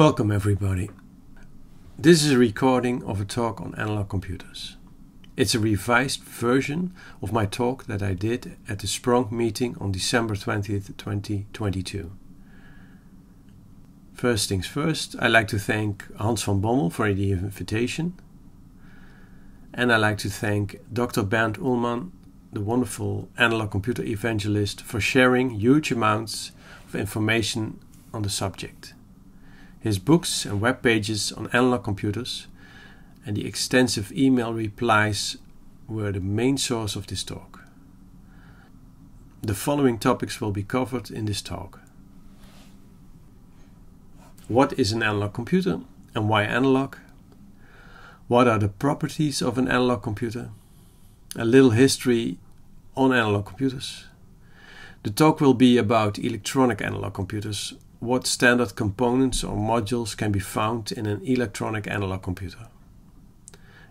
Welcome, everybody. This is a recording of a talk on analog computers. It's a revised version of my talk that I did at the SpronQ meeting on December 20th, 2022. First things first, I'd like to thank Hans van Bommel for the invitation. And I'd like to thank Dr. Bernd Ulmann, the wonderful analog computer evangelist, for sharing huge amounts of information on the subject. His books and web pages on analog computers and the extensive email replies were the main source of this talk. The following topics will be covered in this talk. What is an analog computer and why analog? What are the properties of an analog computer? A little history on analog computers. The talk will be about electronic analog computers what standard components or modules can be found in an electronic analog computer.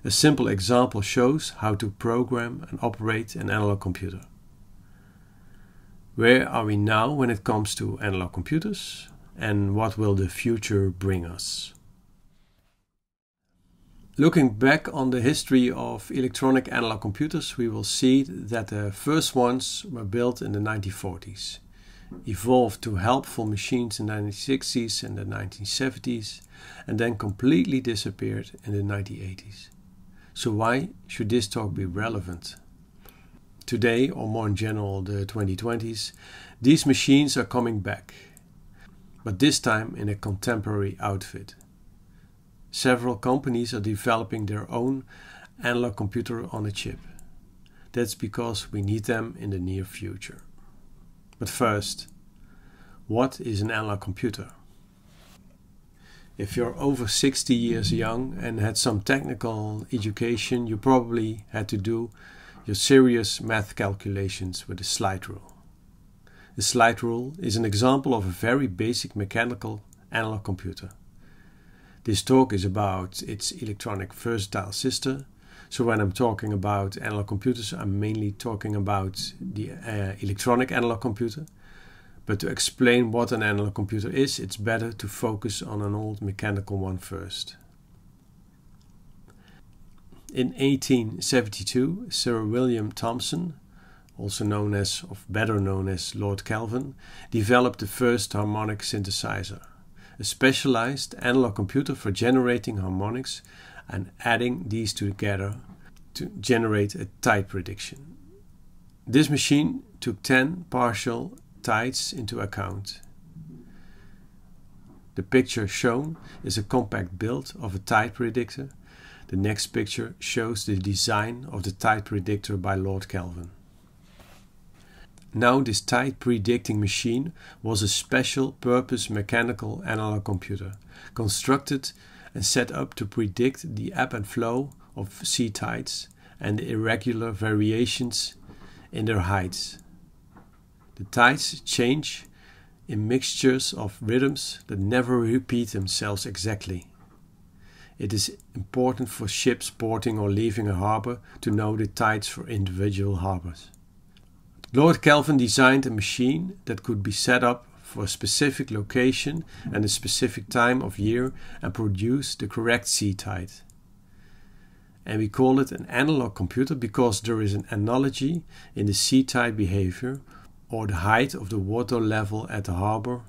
A simple example shows how to program and operate an analog computer. Where are we now when it comes to analog computers and what will the future bring us? Looking back on the history of electronic analog computers, we will see that the first ones were built in the 1940s evolved to helpful machines in the 1960s and the 1970s, and then completely disappeared in the 1980s. So, why should this talk be relevant? Today, or more in general, the 2020s, these machines are coming back, but this time in a contemporary outfit. Several companies are developing their own analog computer on a chip. That's because we need them in the near future. But first, what is an analog computer? If you're over 60 years young and had some technical education, you probably had to do your serious math calculations with a slide rule. The slide rule is an example of a very basic mechanical analog computer. This talk is about its electronic versatile sister, so when I'm talking about analog computers, I'm mainly talking about the uh, electronic analog computer. But to explain what an analog computer is, it's better to focus on an old mechanical one first. In 1872, Sir William Thomson, also known as, or better known as Lord Kelvin, developed the first harmonic synthesizer, a specialized analog computer for generating harmonics and adding these together to generate a tide prediction. This machine took 10 partial tides into account. The picture shown is a compact build of a tide predictor. The next picture shows the design of the tide predictor by Lord Kelvin. Now this tide predicting machine was a special purpose mechanical analog computer constructed and set up to predict the ebb and flow of sea tides and the irregular variations in their heights. The tides change in mixtures of rhythms that never repeat themselves exactly. It is important for ships porting or leaving a harbor to know the tides for individual harbors. Lord Kelvin designed a machine that could be set up for a specific location and a specific time of year and produce the correct sea tide. And we call it an analog computer because there is an analogy in the sea tide behavior or the height of the water level at the harbor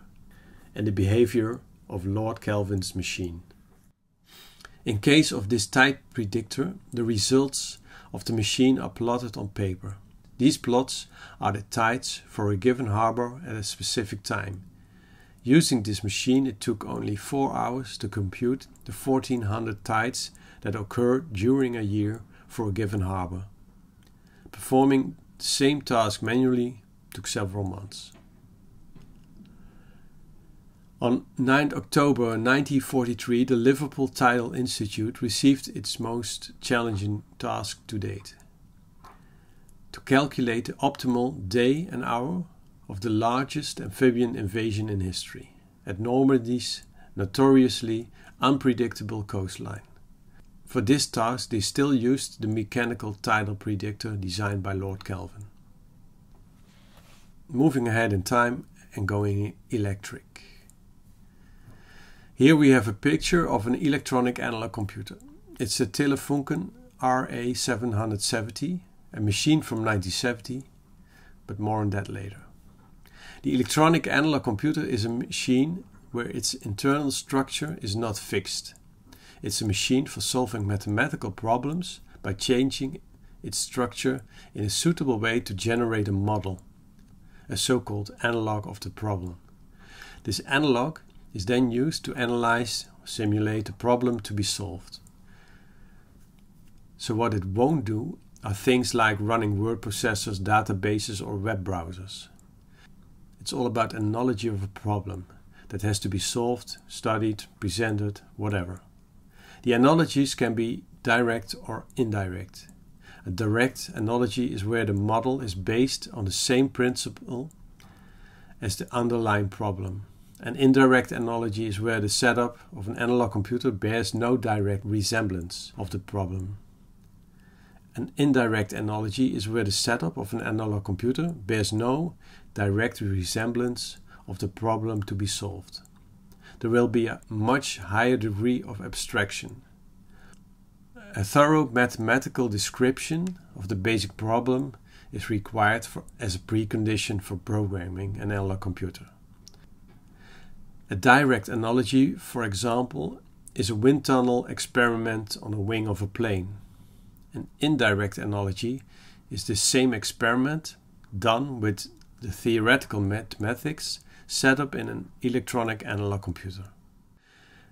and the behavior of Lord Kelvin's machine. In case of this tide predictor, the results of the machine are plotted on paper. These plots are the tides for a given harbor at a specific time. Using this machine, it took only 4 hours to compute the 1400 tides that occur during a year for a given harbor. Performing the same task manually took several months. On 9 October 1943, the Liverpool Tidal Institute received its most challenging task to date to calculate the optimal day and hour of the largest amphibian invasion in history at Normandy's notoriously unpredictable coastline. For this task, they still used the mechanical tidal predictor designed by Lord Kelvin. Moving ahead in time and going electric. Here we have a picture of an electronic analog computer. It's a Telefunken RA770, a machine from 1970, but more on that later. The electronic analog computer is a machine where its internal structure is not fixed. It's a machine for solving mathematical problems by changing its structure in a suitable way to generate a model, a so called analog of the problem. This analog is then used to analyze or simulate a problem to be solved. So, what it won't do are things like running word processors, databases, or web browsers. It's all about a knowledge of a problem that has to be solved, studied, presented, whatever. The analogies can be direct or indirect. A direct analogy is where the model is based on the same principle as the underlying problem. An indirect analogy is where the setup of an analog computer bears no direct resemblance of the problem. An indirect analogy is where the setup of an analog computer bears no direct resemblance of the problem to be solved. There will be a much higher degree of abstraction. A thorough mathematical description of the basic problem is required for, as a precondition for programming an analog computer. A direct analogy, for example, is a wind tunnel experiment on a wing of a plane. An indirect analogy is the same experiment done with the theoretical mathematics set up in an electronic analog computer.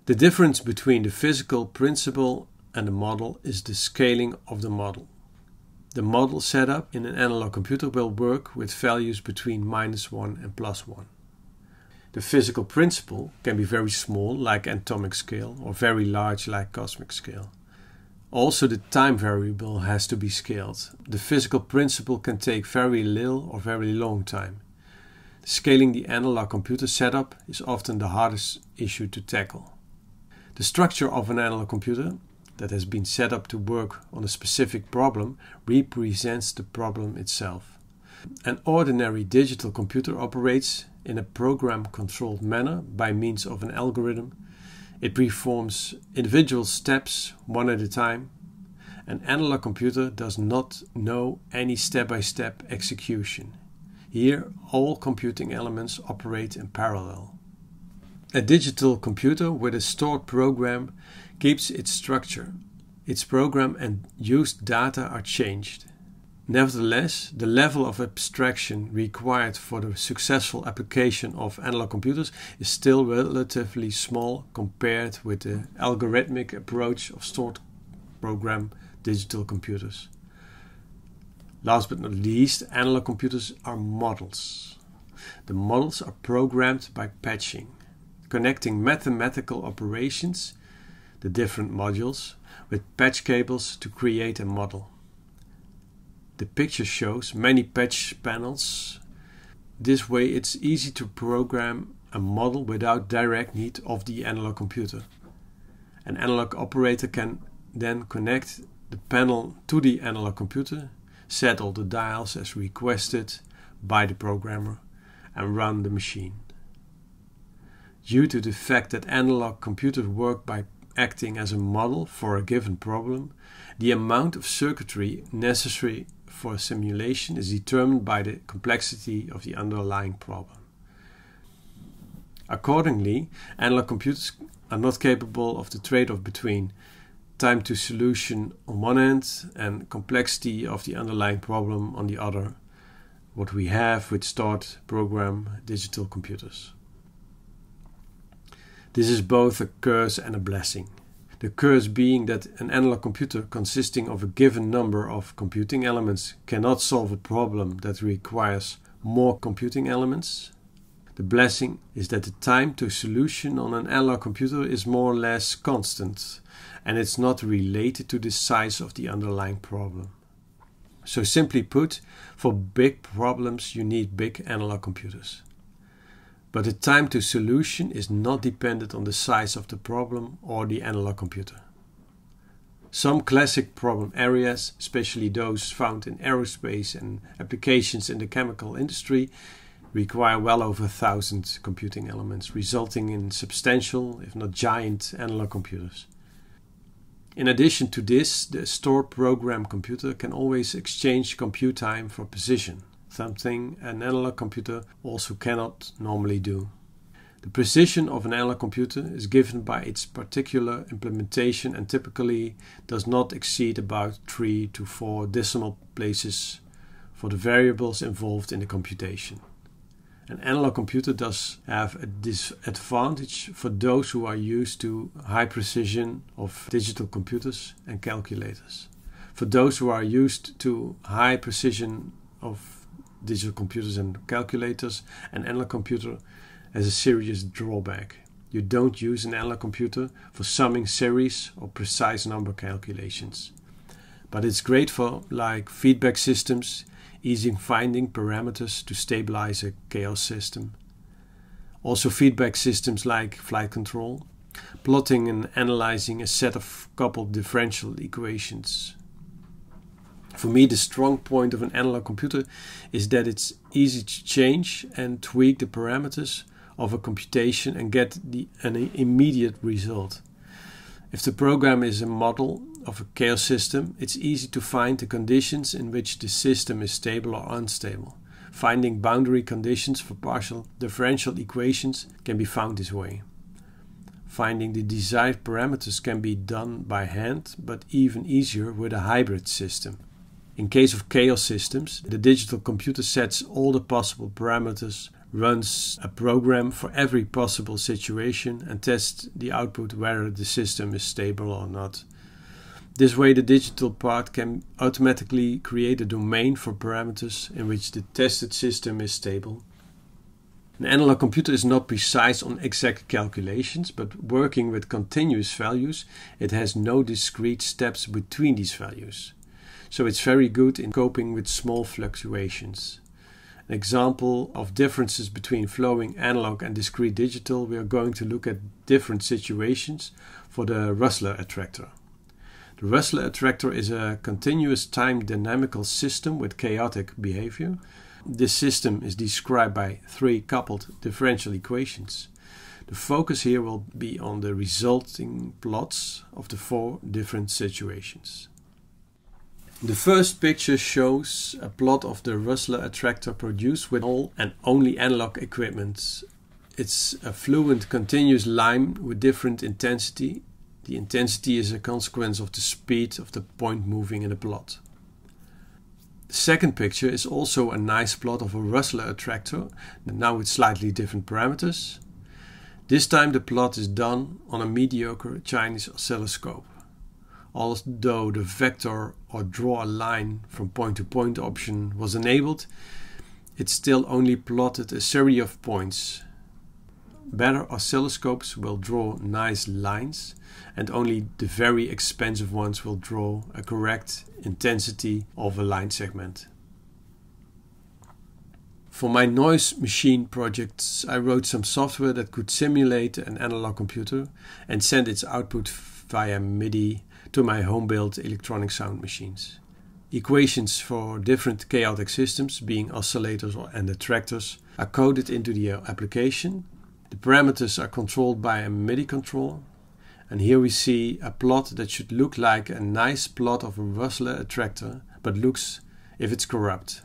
The difference between the physical principle and the model is the scaling of the model. The model setup in an analog computer will work with values between minus 1 and plus 1. The physical principle can be very small, like atomic scale, or very large, like cosmic scale. Also, the time variable has to be scaled. The physical principle can take very little or very long time. Scaling the analog computer setup is often the hardest issue to tackle. The structure of an analog computer that has been set up to work on a specific problem represents the problem itself. An ordinary digital computer operates in a program controlled manner by means of an algorithm. It performs individual steps one at a time. An analog computer does not know any step by step execution. Here, all computing elements operate in parallel. A digital computer with a stored program keeps its structure. Its program and used data are changed. Nevertheless, the level of abstraction required for the successful application of analog computers is still relatively small compared with the algorithmic approach of stored program digital computers. Last but not least, analog computers are models. The models are programmed by patching, connecting mathematical operations, the different modules, with patch cables to create a model. The picture shows many patch panels. This way it's easy to program a model without direct need of the analog computer. An analog operator can then connect the panel to the analog computer, set all the dials as requested by the programmer, and run the machine. Due to the fact that analog computers work by acting as a model for a given problem, the amount of circuitry necessary for a simulation is determined by the complexity of the underlying problem. Accordingly, analog computers are not capable of the trade off between time to solution on one hand and complexity of the underlying problem on the other, what we have with start program digital computers. This is both a curse and a blessing. The curse being that an analog computer consisting of a given number of computing elements cannot solve a problem that requires more computing elements. The blessing is that the time to solution on an analog computer is more or less constant and it's not related to the size of the underlying problem. So, simply put, for big problems, you need big analog computers but the time to solution is not dependent on the size of the problem or the analog computer. Some classic problem areas, especially those found in aerospace and applications in the chemical industry, require well over a thousand computing elements, resulting in substantial, if not giant, analog computers. In addition to this, the stored program computer can always exchange compute time for precision, something an analog computer also cannot normally do. The precision of an analog computer is given by its particular implementation and typically does not exceed about 3 to 4 decimal places for the variables involved in the computation. An analog computer does have a disadvantage for those who are used to high precision of digital computers and calculators. For those who are used to high precision of digital computers and calculators, an analog computer has a serious drawback. You don't use an analog computer for summing series or precise number calculations. But it's great for like feedback systems, easing finding parameters to stabilize a chaos system. Also feedback systems like flight control, plotting and analyzing a set of coupled differential equations. For me, the strong point of an analog computer is that it's easy to change and tweak the parameters of a computation and get the, an immediate result. If the program is a model of a chaos system, it's easy to find the conditions in which the system is stable or unstable. Finding boundary conditions for partial differential equations can be found this way. Finding the desired parameters can be done by hand, but even easier with a hybrid system. In case of chaos systems, the digital computer sets all the possible parameters runs a program for every possible situation and tests the output whether the system is stable or not. This way, the digital part can automatically create a domain for parameters in which the tested system is stable. An analog computer is not precise on exact calculations, but working with continuous values, it has no discrete steps between these values. So it's very good in coping with small fluctuations. An example of differences between flowing analog and discrete digital, we are going to look at different situations for the Rössler attractor. The Rössler attractor is a continuous time dynamical system with chaotic behavior. This system is described by three coupled differential equations. The focus here will be on the resulting plots of the four different situations. The first picture shows a plot of the Rössler attractor produced with all and only analog equipment. It's a fluent continuous line with different intensity. The intensity is a consequence of the speed of the point moving in the plot. The second picture is also a nice plot of a Rössler attractor, now with slightly different parameters. This time the plot is done on a mediocre Chinese oscilloscope although the vector or draw a line from point to point option was enabled, it still only plotted a series of points. Better oscilloscopes will draw nice lines, and only the very expensive ones will draw a correct intensity of a line segment. For my noise machine projects, I wrote some software that could simulate an analog computer and send its output via MIDI to my home-built electronic sound machines. Equations for different chaotic systems, being oscillators and attractors, are coded into the application. The parameters are controlled by a MIDI controller. And here we see a plot that should look like a nice plot of a Rössler attractor, but looks if it's corrupt.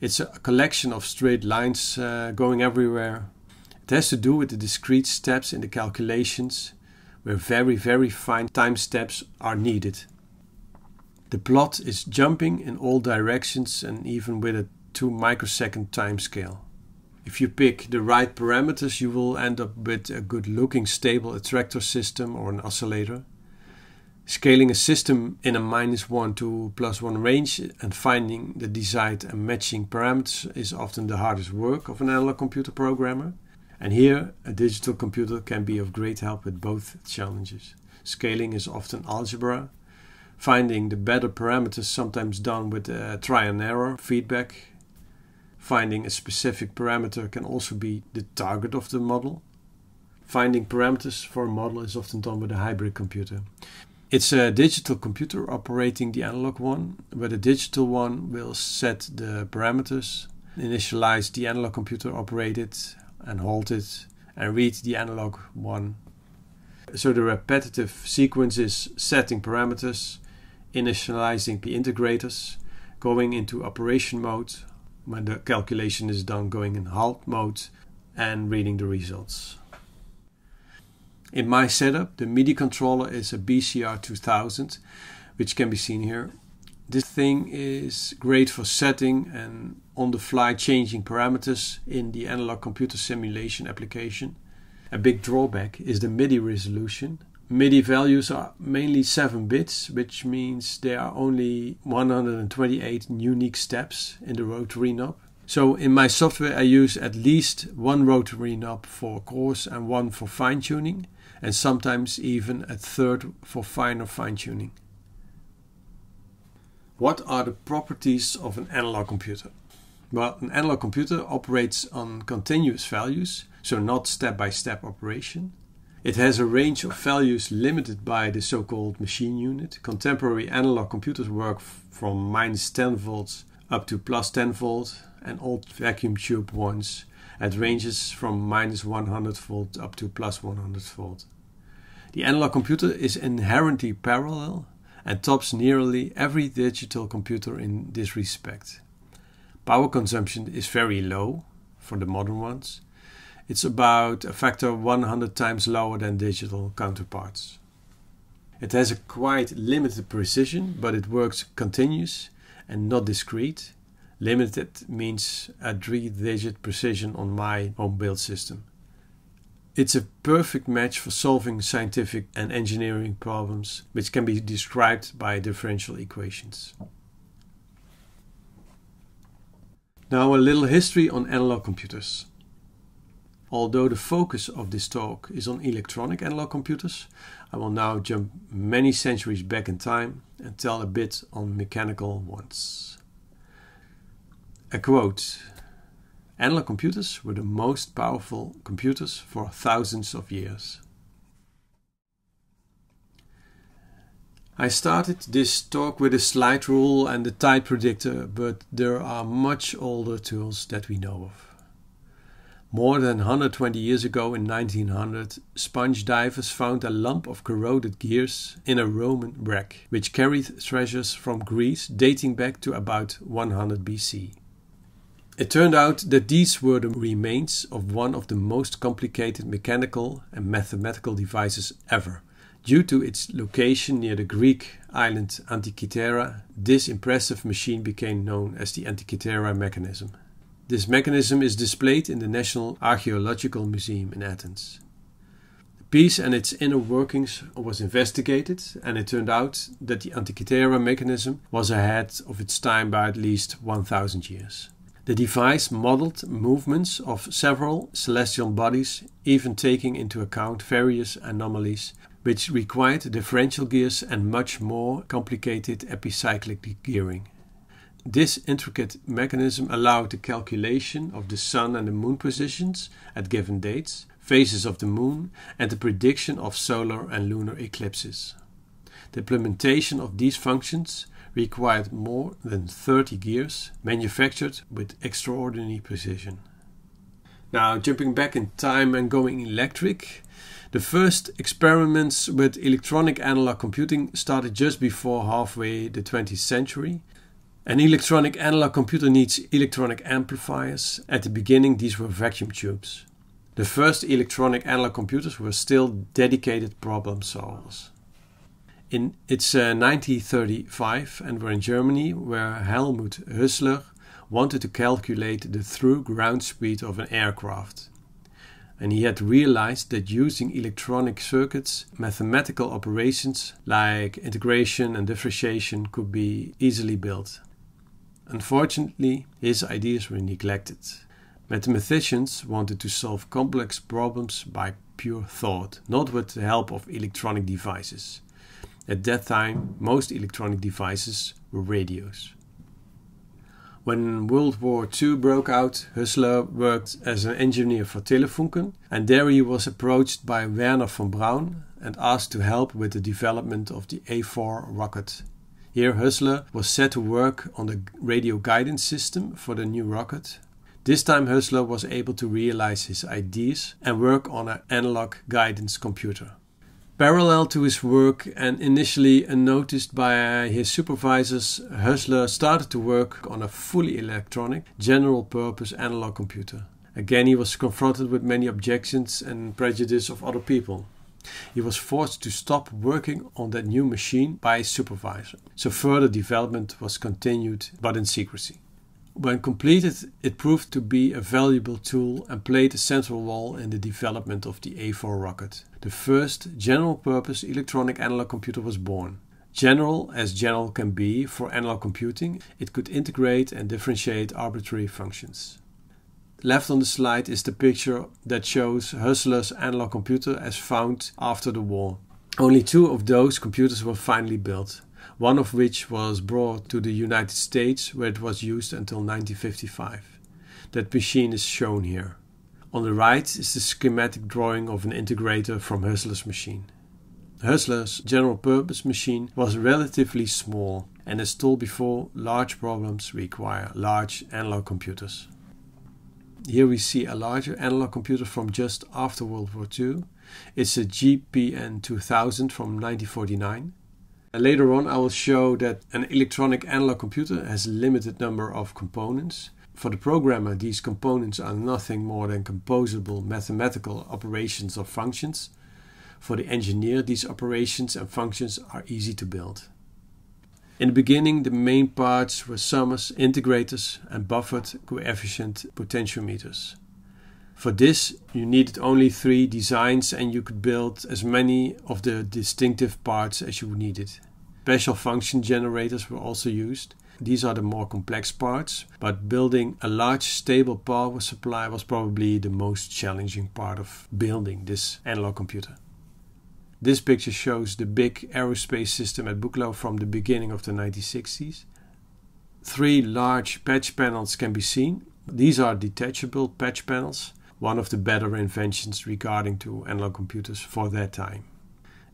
It's a collection of straight lines uh, going everywhere. It has to do with the discrete steps in the calculations where very, very fine time steps are needed. The plot is jumping in all directions and even with a 2 microsecond time scale. If you pick the right parameters, you will end up with a good looking stable attractor system or an oscillator. Scaling a system in a minus 1 to plus 1 range and finding the desired and matching parameters is often the hardest work of an analog computer programmer. And here, a digital computer can be of great help with both challenges. Scaling is often algebra. Finding the better parameters sometimes done with uh, try and error feedback. Finding a specific parameter can also be the target of the model. Finding parameters for a model is often done with a hybrid computer. It's a digital computer operating the analog one, where the digital one will set the parameters initialize the analog computer, operate it and halt it, and read the analog one. So the repetitive sequence is setting parameters, initializing the integrators, going into operation mode when the calculation is done, going in halt mode, and reading the results. In my setup, the MIDI controller is a BCR 2000, which can be seen here. This thing is great for setting and on the fly changing parameters in the analog computer simulation application. A big drawback is the MIDI resolution. MIDI values are mainly 7 bits, which means there are only 128 unique steps in the rotary knob. So in my software I use at least one rotary knob for coarse and one for fine tuning and sometimes even a third for finer fine tuning. What are the properties of an analog computer? Well, an analog computer operates on continuous values, so not step by step operation. It has a range of values limited by the so called machine unit. Contemporary analog computers work from minus 10 volts up to plus 10 volts, and old vacuum tube ones at ranges from minus 100 volt up to plus 100 volt. The analog computer is inherently parallel and tops nearly every digital computer in this respect. Power consumption is very low for the modern ones, it's about a factor 100 times lower than digital counterparts. It has a quite limited precision, but it works continuous and not discrete. Limited means a three digit precision on my home build system. It's a perfect match for solving scientific and engineering problems, which can be described by differential equations. Now, a little history on analog computers. Although the focus of this talk is on electronic analog computers, I will now jump many centuries back in time and tell a bit on mechanical ones. A quote Analog computers were the most powerful computers for thousands of years. I started this talk with a slide rule and a tide predictor, but there are much older tools that we know of. More than 120 years ago in 1900, sponge divers found a lump of corroded gears in a Roman wreck, which carried treasures from Greece dating back to about 100 BC. It turned out that these were the remains of one of the most complicated mechanical and mathematical devices ever. Due to its location near the Greek island Antikythera, this impressive machine became known as the Antikythera mechanism. This mechanism is displayed in the National Archaeological Museum in Athens. The piece and its inner workings was investigated, and it turned out that the Antikythera mechanism was ahead of its time by at least 1000 years. The device modeled movements of several celestial bodies, even taking into account various anomalies which required differential gears and much more complicated epicyclic gearing. This intricate mechanism allowed the calculation of the Sun and the Moon positions at given dates, phases of the Moon, and the prediction of solar and lunar eclipses. The implementation of these functions required more than 30 gears, manufactured with extraordinary precision. Now, jumping back in time and going electric, the first experiments with electronic analog computing started just before halfway the 20th century an electronic analog computer needs electronic amplifiers. At the beginning, these were vacuum tubes. The first electronic analog computers were still dedicated problem solvers. In it's uh, 1935 and we're in Germany where Helmut Hölzer wanted to calculate the through ground speed of an aircraft. And he had realized that using electronic circuits, mathematical operations like integration and differentiation could be easily built. Unfortunately, his ideas were neglected. Mathematicians wanted to solve complex problems by pure thought, not with the help of electronic devices. At that time, most electronic devices were radios. When World War II broke out, Hölzer worked as an engineer for Telefunken, and there he was approached by Wernher von Braun and asked to help with the development of the A4 rocket here, Hölzer was set to work on the radio guidance system for the new rocket, This time Hölzer was able to realize his ideas and work on an analog guidance computer. Parallel to his work and initially unnoticed by his supervisors, Hölzer started to work on a fully electronic, general purpose analog computer. Again, he was confronted with many objections and prejudice of other people. He was forced to stop working on that new machine by his supervisor, so further development was continued but in secrecy. When completed, it proved to be a valuable tool and played a central role in the development of the A4 rocket. The first general purpose electronic analog computer was born. General as general can be for analog computing, it could integrate and differentiate arbitrary functions. Left on the slide is the picture that shows Hölzer's analog computer as found after the war. Only two of those computers were finally built one of which was brought to the United States where it was used until 1955. That machine is shown here. On the right is the schematic drawing of an integrator from Hölzer's machine. Hölzer's general purpose machine was relatively small, and as told before, large problems require large analog computers. Here we see a larger analog computer from just after World War II. It's a GPN 2000 from 1949 Later on, I will show that an electronic analog computer has a limited number of components. For the programmer, these components are nothing more than composable mathematical operations or functions. For the engineer, these operations and functions are easy to build. In the beginning, the main parts were summers, integrators, and buffered coefficient potentiometers. For this, you needed only three designs and you could build as many of the distinctive parts as you needed. Special function generators were also used. These are the more complex parts, but building a large stable power supply was probably the most challenging part of building this analog computer. This picture shows the big aerospace system at Buchloe from the beginning of the 1960s. Three large patch panels can be seen. These are detachable patch panels one of the better inventions regarding to analog computers for that time.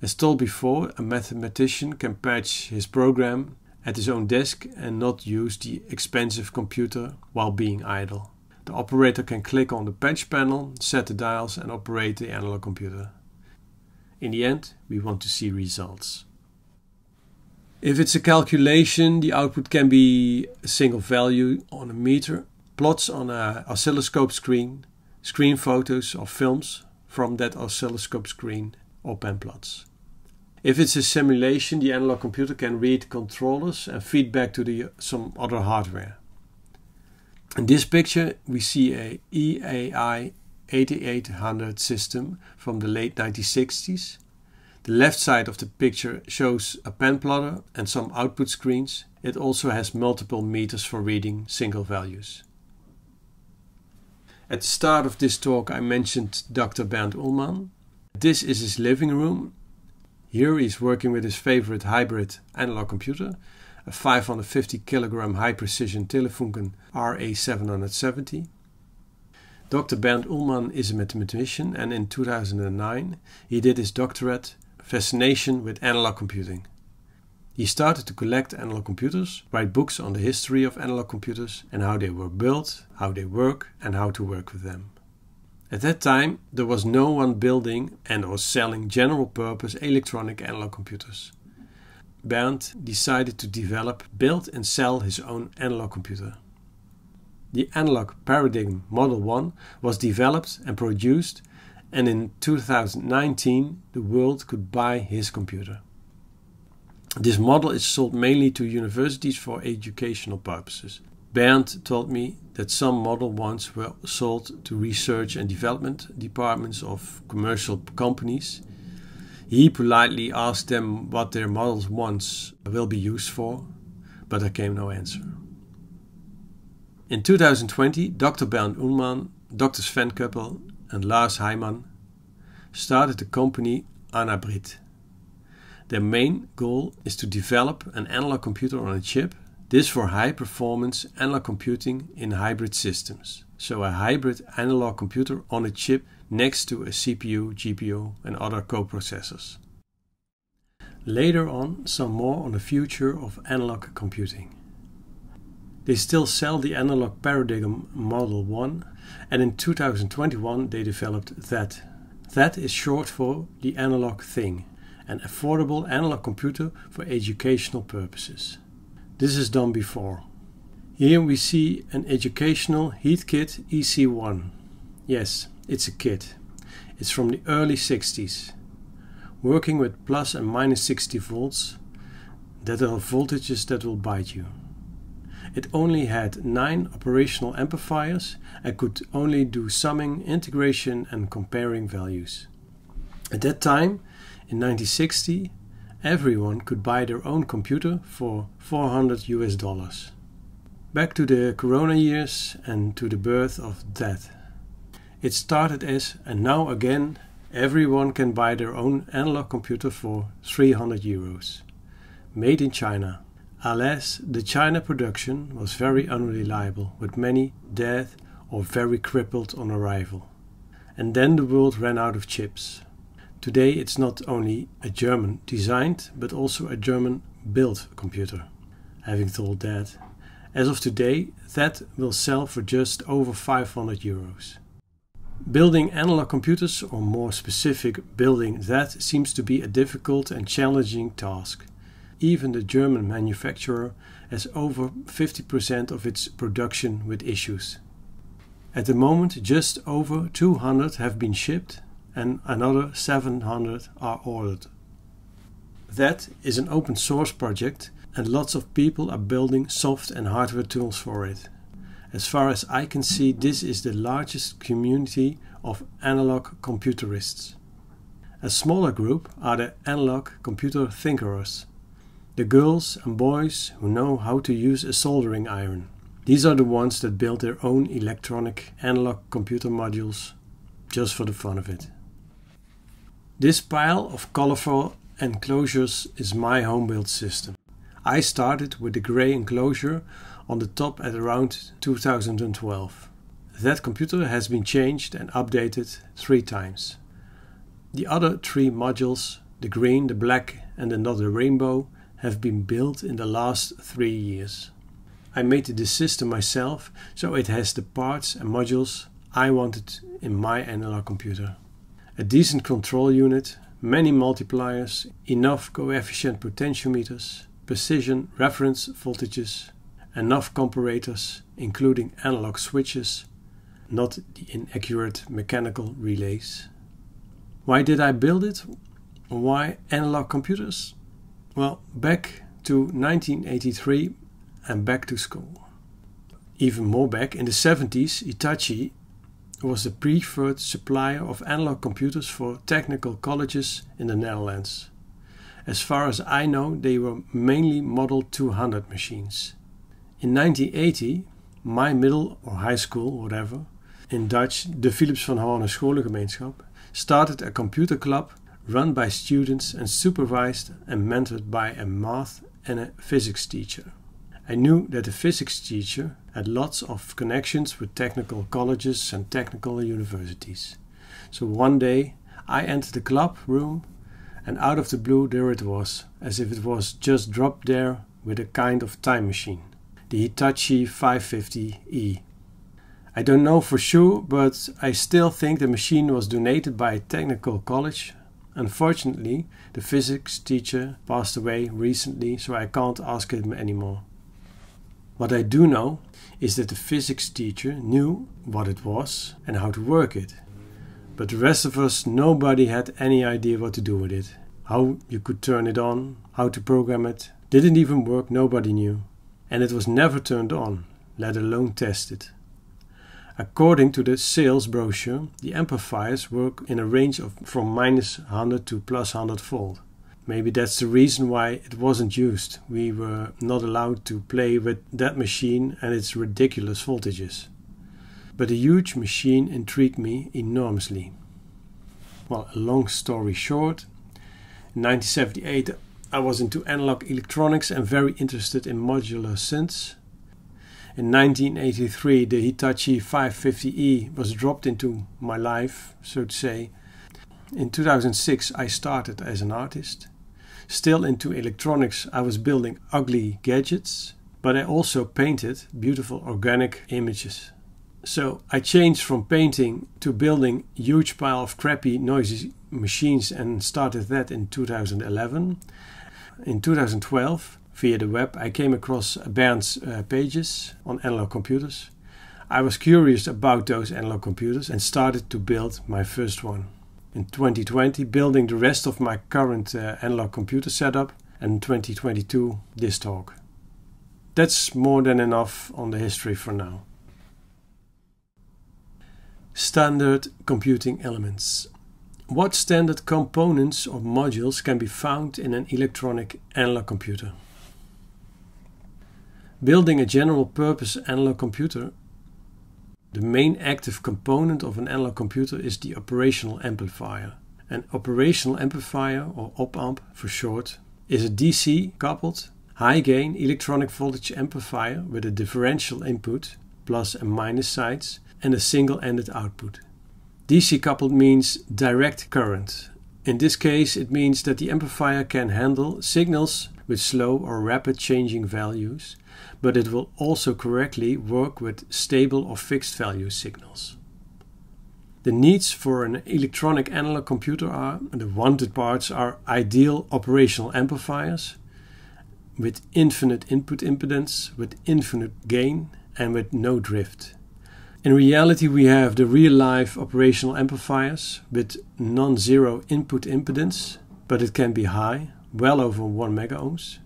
As told before, a mathematician can patch his program at his own desk and not use the expensive computer while being idle. The operator can click on the patch panel, set the dials and operate the analog computer. In the end, we want to see results. If it's a calculation, the output can be a single value on a meter, plots on an oscilloscope screen, screen photos or films from that oscilloscope screen or pen plots. If it's a simulation, the analog computer can read controllers and feedback to the, some other hardware. In this picture, we see a EAI 8800 system from the late 1960s. The left side of the picture shows a pen plotter and some output screens. It also has multiple meters for reading single values. At the start of this talk, I mentioned Dr. Bernd Ulmann. This is his living room. Here he's working with his favorite hybrid analog computer, a 550 kilogram high precision Telefunken RA770. Dr. Bernd Ulmann is a mathematician and in 2009 he did his doctorate Fascination with Analog Computing. He started to collect analog computers, write books on the history of analog computers and how they were built, how they work, and how to work with them. At that time, there was no one building and or selling general purpose electronic analog computers. Bernd decided to develop, build and sell his own analog computer. The Analog Paradigm Model 1 was developed and produced and in 2019 the world could buy his computer. This model is sold mainly to universities for educational purposes. Bernd told me that some Model 1s were sold to research and development departments of commercial companies. He politely asked them what their Model 1s will be used for, but there came no answer. In 2020, Dr. Bernd Ulmann, Dr. Sven Koppel, and Lars Heimann started the company Anabrid. Their main goal is to develop an analog computer on a chip, this for high performance analog computing in hybrid systems. So, a hybrid analog computer on a chip next to a CPU, GPU, and other coprocessors. Later on, some more on the future of analog computing. They still sell the analog Paradigm Model 1, and in 2021 they developed THAT. That is short for the analog thing, an affordable analog computer for educational purposes. This is done before. Here we see an educational Heathkit EC1. Yes, it's a kit. It's from the early 60s. Working with plus and minus 60 volts, that are voltages that will bite you. It only had 9 operational amplifiers and could only do summing, integration and comparing values. At that time, in 1960, everyone could buy their own computer for 400 US dollars. Back to the corona years and to the birth of death. It started as, and now again, everyone can buy their own analog computer for 300 euros. Made in China. Alas, the China production was very unreliable, with many dead or very crippled on arrival. And then the world ran out of chips. Today it's not only a German designed, but also a German built computer. Having told that, as of today, THAT will sell for just over 500 euros. Building analog computers, or more specific, building THAT, seems to be a difficult and challenging task. Even the German manufacturer has over 50% of its production with issues. At the moment, just over 200 have been shipped and another 700 are ordered. THAT is an open source project and lots of people are building soft and hardware tools for it. As far as I can see, this is the largest community of analog computerists. A smaller group are the analog computer thinkers the girls and boys who know how to use a soldering iron. These are the ones that build their own electronic analog computer modules just for the fun of it. This pile of colorful enclosures is my home built system. I started with the grey enclosure on the top at around 2012. That computer has been changed and updated three times. The other three modules, the green, the black and another rainbow, have been built in the last three years. I made this system myself, so it has the parts and modules I wanted in my analog computer. A decent control unit, many multipliers, enough coefficient potentiometers, precision reference voltages, enough comparators, including analog switches, not the inaccurate mechanical relays. Why did I build it? Why analog computers? Well, back to 1983 and back to school. Even more back, in the 70s, Hitachi was the preferred supplier of analog computers for technical colleges in the Netherlands. As far as I know, they were mainly Model 200 machines. In 1980, my middle or high school, whatever, in Dutch, de Philips van Horne Scholengemeenschap, started a computer club run by students and supervised and mentored by a math and a physics teacher. I knew that the physics teacher had lots of connections with technical colleges and technical universities. So one day I entered the club room and out of the blue there it was, as if it was just dropped there with a kind of time machine. The Hitachi 550E. I don't know for sure, but I still think the machine was donated by a technical college Unfortunately, the physics teacher passed away recently, so I can't ask him anymore. What I do know is that the physics teacher knew what it was and how to work it. But the rest of us, nobody had any idea what to do with it. How you could turn it on, how to program it. Didn't even work, nobody knew. And it was never turned on, let alone tested. According to the sales brochure, the amplifiers work in a range of from minus 100 to plus 100 volt. Maybe that's the reason why it wasn't used. We were not allowed to play with that machine and its ridiculous voltages. But the huge machine intrigued me enormously. Well, a long story short, in 1978 I was into analog electronics and very interested in modular synths in 1983, the Hitachi 550E was dropped into my life, so to say. In 2006, I started as an artist. Still into electronics, I was building ugly gadgets. but I also painted beautiful organic images. So I changed from painting to building huge pile of crappy noisy machines and started that in 2011. In 2012, via the web, I came across Bernd's uh, pages on analog computers. I was curious about those analog computers and started to build my first one. In 2020, building the rest of my current uh, analog computer setup, and 2022, this talk. That's more than enough on the history for now. Standard computing elements. What standard components or modules can be found in an electronic analog computer? Building a general purpose analog computer, the main active component of an analog computer is the operational amplifier. An operational amplifier, or op-amp for short, is a DC coupled high gain electronic voltage amplifier with a differential input, plus and minus sides, and a single ended output. DC coupled means direct current. In this case, it means that the amplifier can handle signals with slow or rapid changing values, but it will also correctly work with stable or fixed value signals. The needs for an electronic analog computer are the wanted parts are ideal operational amplifiers with infinite input impedance, with infinite gain, and with no drift. In reality, we have the real life operational amplifiers with non zero input impedance, but it can be high, well over 1 megaohms,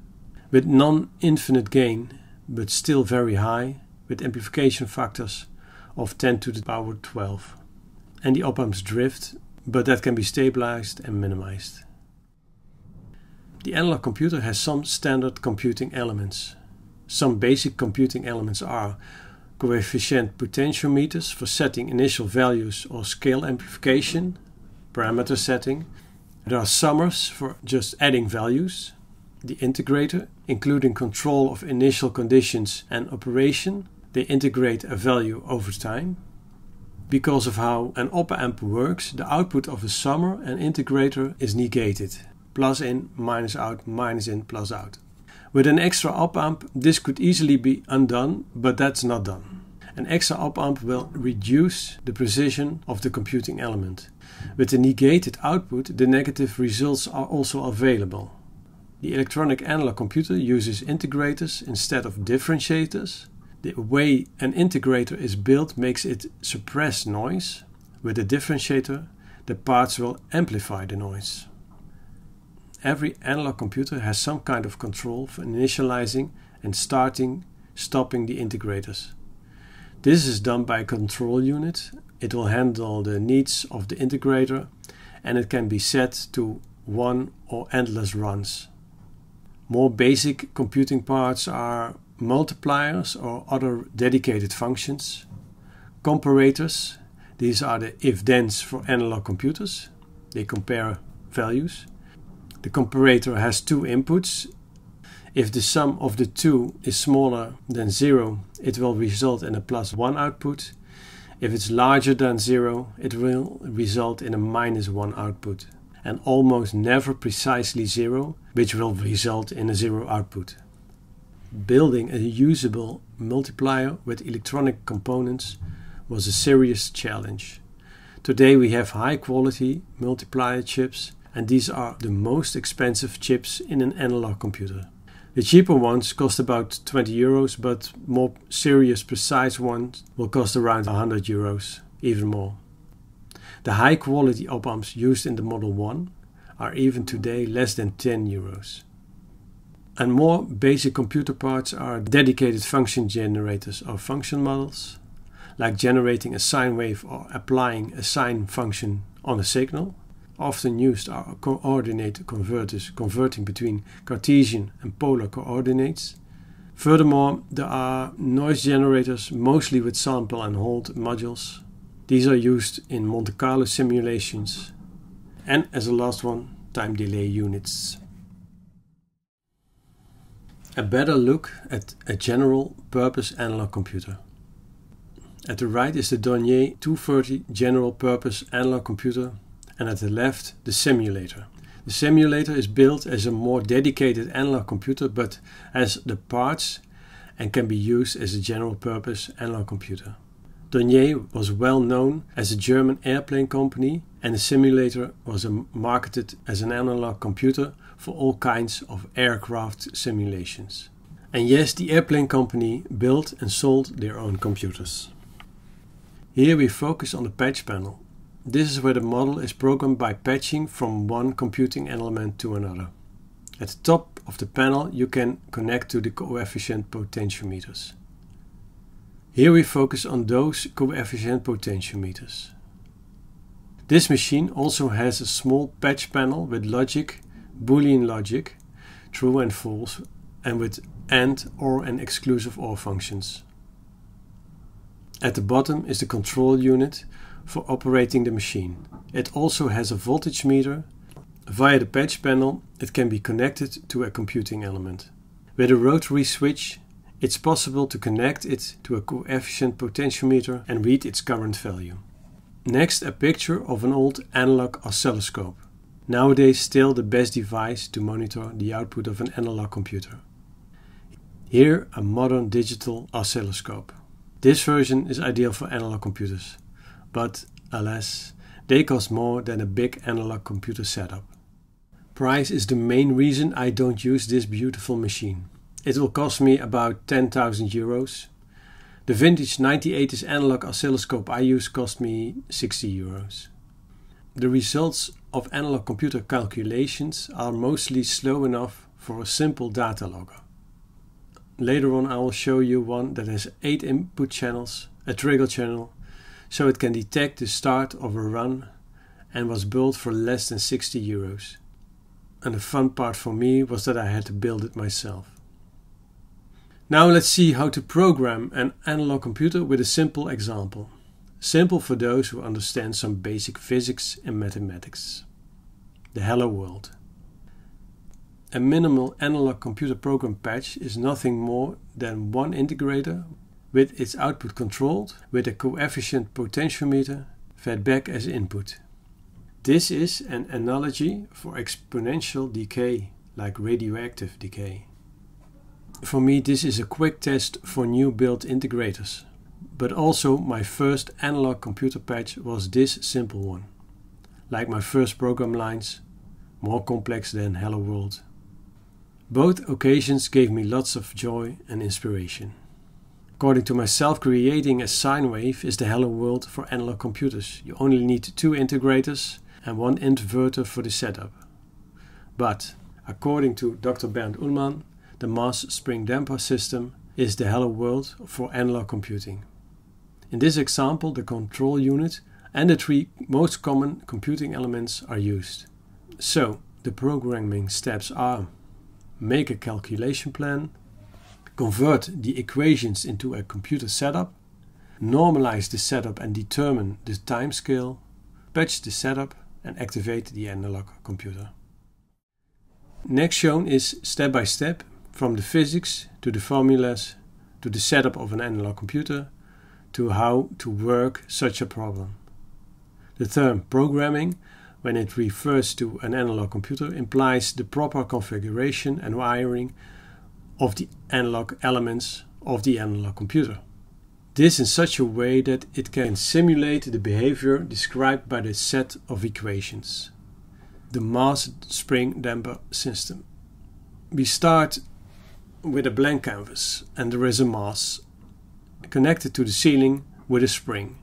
with non infinite gain, but still very high, with amplification factors of 10 to the power 12. And the op amps drift, but that can be stabilized and minimized. The analog computer has some standard computing elements. Some basic computing elements are coefficient potentiometers for setting initial values or scale amplification, parameter setting. There are summers for just adding values, the integrator, including control of initial conditions and operation. They integrate a value over time. Because of how an op amp works, the output of a summer and integrator is negated plus in, minus out, minus in, plus out. With an extra op amp, this could easily be undone, but that's not done. An extra op amp will reduce the precision of the computing element. With the negated output, the negative results are also available. The electronic analog computer uses integrators instead of differentiators. The way an integrator is built makes it suppress noise. With a differentiator, the parts will amplify the noise. Every analog computer has some kind of control for initializing and starting, stopping the integrators. This is done by a control unit. It will handle the needs of the integrator and it can be set to one or endless runs. More basic computing parts are multipliers or other dedicated functions, comparators, these are the if-thens for analog computers, they compare values, the comparator has two inputs. If the sum of the two is smaller than 0, it will result in a plus 1 output. If it's larger than 0, it will result in a minus 1 output. And almost never precisely 0, which will result in a 0 output. Building a usable multiplier with electronic components was a serious challenge. Today we have high quality multiplier chips and these are the most expensive chips in an analog computer. The cheaper ones cost about 20 euros, but more serious, precise ones will cost around 100 euros, even more. The high quality op amps used in the Model 1 are even today less than 10 euros. And more basic computer parts are dedicated function generators or function models, like generating a sine wave or applying a sine function on a signal often used are coordinate converters converting between Cartesian and polar coordinates. Furthermore, there are noise generators mostly with sample and hold modules. These are used in Monte Carlo simulations. And as a last one, time delay units. A better look at a general purpose analog computer. At the right is the Dornier 230 general purpose analog computer and at the left the simulator. The simulator is built as a more dedicated analog computer but has the parts and can be used as a general purpose analog computer. Dornier was well known as a German airplane company and the simulator was marketed as an analog computer for all kinds of aircraft simulations. And yes, the airplane company built and sold their own computers. Here we focus on the patch panel. This is where the model is programmed by patching from one computing element to another. At the top of the panel you can connect to the coefficient potentiometers. Here we focus on those coefficient potentiometers. This machine also has a small patch panel with logic, boolean logic, true and false, and with AND, OR and exclusive OR functions. At the bottom is the control unit for operating the machine. It also has a voltage meter. Via the patch panel it can be connected to a computing element. With a rotary switch it's possible to connect it to a coefficient potentiometer and read its current value. Next, a picture of an old analog oscilloscope. Nowadays still the best device to monitor the output of an analog computer. Here a modern digital oscilloscope. This version is ideal for analog computers, but alas, they cost more than a big analog computer setup. Price is the main reason I don't use this beautiful machine. It will cost me about 10,000 euros. The vintage 98 analog oscilloscope I use cost me 60 euros. The results of analog computer calculations are mostly slow enough for a simple data logger. Later on I will show you one that has 8 input channels, a trigger channel, so it can detect the start of a run and was built for less than 60 euros. And the fun part for me was that I had to build it myself. Now let's see how to program an analog computer with a simple example. Simple for those who understand some basic physics and mathematics. The Hello World. A minimal analog computer program patch is nothing more than one integrator with its output controlled with a coefficient potentiometer fed back as input. This is an analogy for exponential decay, like radioactive decay. For me, this is a quick test for new build integrators. But also, my first analog computer patch was this simple one. Like my first program lines, more complex than Hello World. Both occasions gave me lots of joy and inspiration. According to myself, creating a sine wave is the Hello World for analog computers. You only need two integrators and one inverter for the setup. But, according to Dr. Bernd Ulmann, the mass spring damper system is the hello world for analog computing. In this example, the control unit and the three most common computing elements are used. So, the programming steps are make a calculation plan, convert the equations into a computer setup, normalize the setup and determine the timescale, patch the setup, and activate the analog computer. Next shown is step by step from the physics to the formulas to the setup of an analog computer to how to work such a problem. The term programming, when it refers to an analog computer, implies the proper configuration and wiring of the analog elements of the analog computer. This in such a way that it can simulate the behavior described by the set of equations. The mass spring damper system. We start with a blank canvas and there is a mass connected to the ceiling with a spring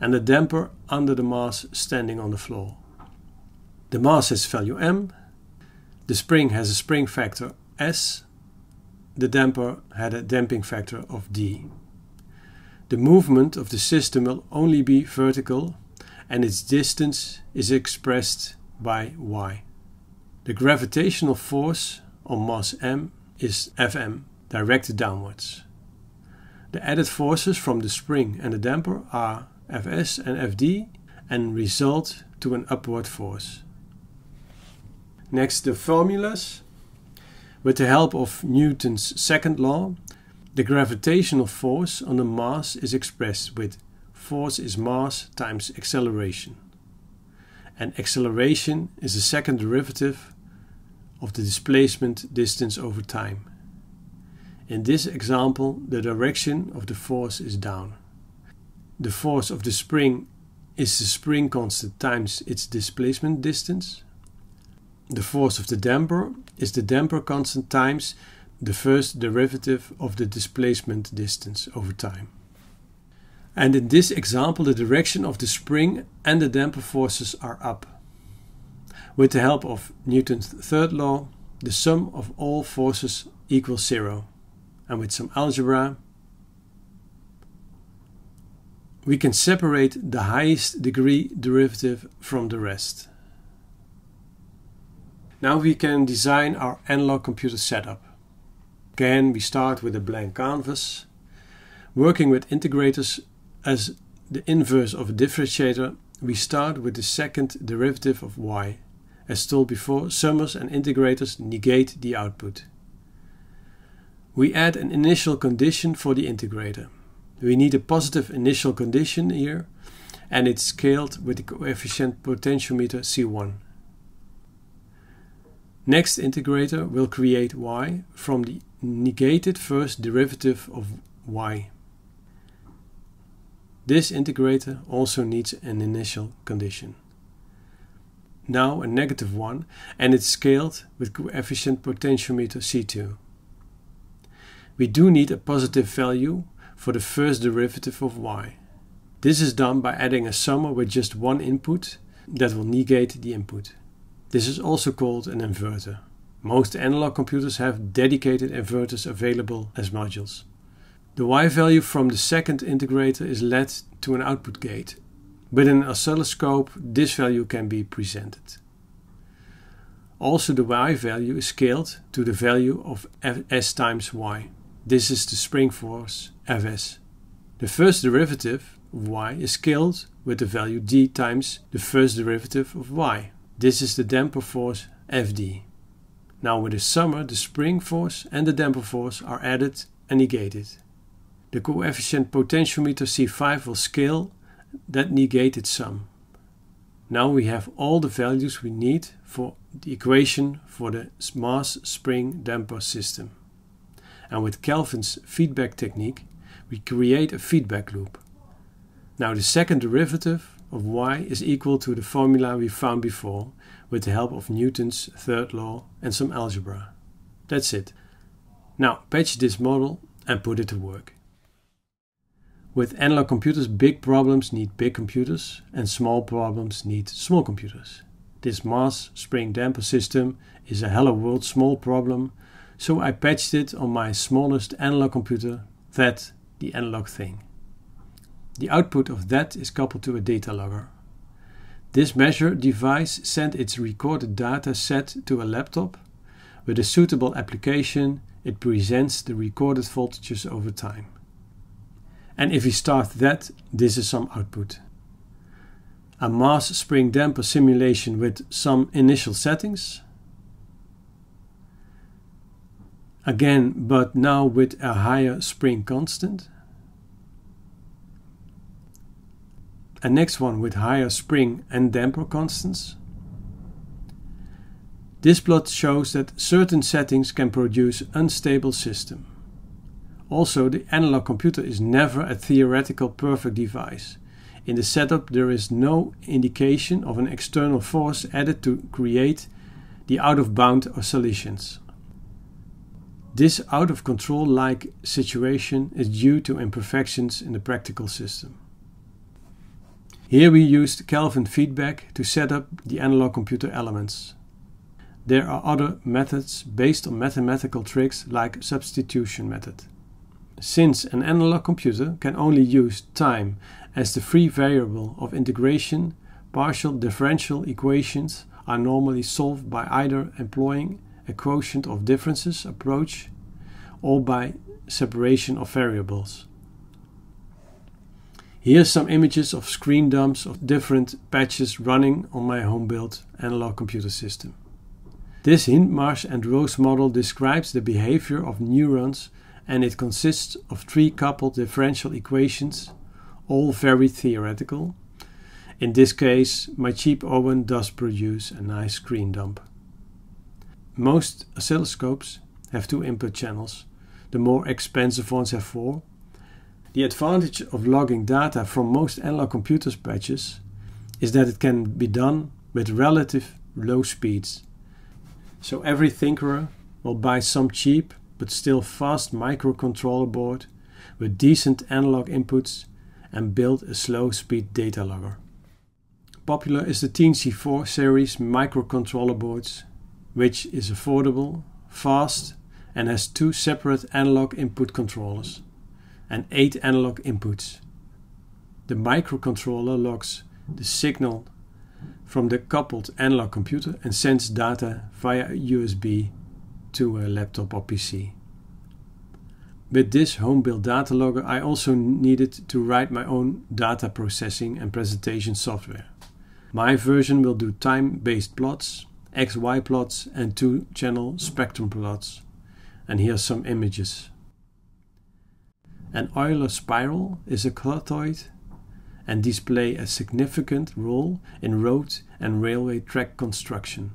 and a damper under the mass standing on the floor. The mass has value m, the spring has a spring factor s, the damper had a damping factor of d. The movement of the system will only be vertical and its distance is expressed by y. The gravitational force on mass m is Fm directed downwards. The added forces from the spring and the damper are Fs and Fd and result to an upward force. Next, the formulas. With the help of Newton's second law, the gravitational force on the mass is expressed with force is mass times acceleration. And acceleration is the second derivative of the displacement distance over time. In this example, the direction of the force is down. The force of the spring is the spring constant times its displacement distance. The force of the damper is the damper constant times the first derivative of the displacement distance over time. And in this example, the direction of the spring and the damper forces are up. With the help of Newton's third law, the sum of all forces equals zero. And with some algebra, we can separate the highest degree derivative from the rest. Now we can design our analog computer setup. Again, we start with a blank canvas. Working with integrators as the inverse of a differentiator, we start with the second derivative of y. As told before, summers and integrators negate the output. We add an initial condition for the integrator. We need a positive initial condition here and it's scaled with the coefficient potentiometer C1. Next integrator will create y from the negated first derivative of y. This integrator also needs an initial condition. Now a negative one and it's scaled with coefficient potentiometer C2. We do need a positive value for the first derivative of y. This is done by adding a summer with just one input that will negate the input. This is also called an inverter. Most analog computers have dedicated inverters available as modules. The Y value from the second integrator is led to an output gate. With an oscilloscope, this value can be presented. Also, the Y value is scaled to the value of S times Y. This is the spring force Fs. The first derivative of y is scaled with the value d times the first derivative of y. This is the damper force Fd. Now with the summer, the spring force and the damper force are added and negated. The coefficient potentiometer C5 will scale that negated sum. Now we have all the values we need for the equation for the mass spring damper system. And with Kelvin's feedback technique, we create a feedback loop. Now the second derivative of y is equal to the formula we found before with the help of Newton's third law and some algebra. That's it. Now patch this model and put it to work. With analog computers, big problems need big computers and small problems need small computers. This mass spring damper system is a hello world small problem, so I patched it on my smallest analog computer, THAT the analog thing. The output of THAT is coupled to a data logger. This measure device sent its recorded data set to a laptop. With a suitable application, it presents the recorded voltages over time. And if we start that, this is some output. A mass spring damper simulation with some initial settings. Again, but now with a higher spring constant. a next one with higher spring and damper constants. This plot shows that certain settings can produce unstable system. Also, the analog computer is never a theoretical perfect device. In the setup there is no indication of an external force added to create the out-of-bound oscillations. This out-of-control-like situation is due to imperfections in the practical system. Here we used Kelvin feedback to set up the analog computer elements. There are other methods based on mathematical tricks like substitution method. Since an analog computer can only use time as the free variable of integration, partial differential equations are normally solved by either employing a quotient of differences approach or by separation of variables. Here's some images of screen dumps of different patches running on my home-built analog computer system. This Hindmarsh and Rose model describes the behavior of neurons and it consists of three coupled differential equations, all very theoretical. In this case, my cheap OWON does produce a nice screen dump. Most oscilloscopes have two input channels, the more expensive ones have four. The advantage of logging data from most analog computers patches is that it can be done with relative low speeds. So every thinkerer will buy some cheap but still fast microcontroller board with decent analog inputs and build a slow speed data logger. Popular is the Teensy4 series microcontroller boards, which is affordable, fast, and has two separate analog input controllers and eight analog inputs. The microcontroller logs the signal from the coupled analog computer and sends data via USB to a laptop or PC. With this home-built data logger I also needed to write my own data processing and presentation software. My version will do time-based plots, XY plots and two-channel spectrum plots. And here are some images. An Euler spiral is a clothoid and display a significant role in road and railway track construction.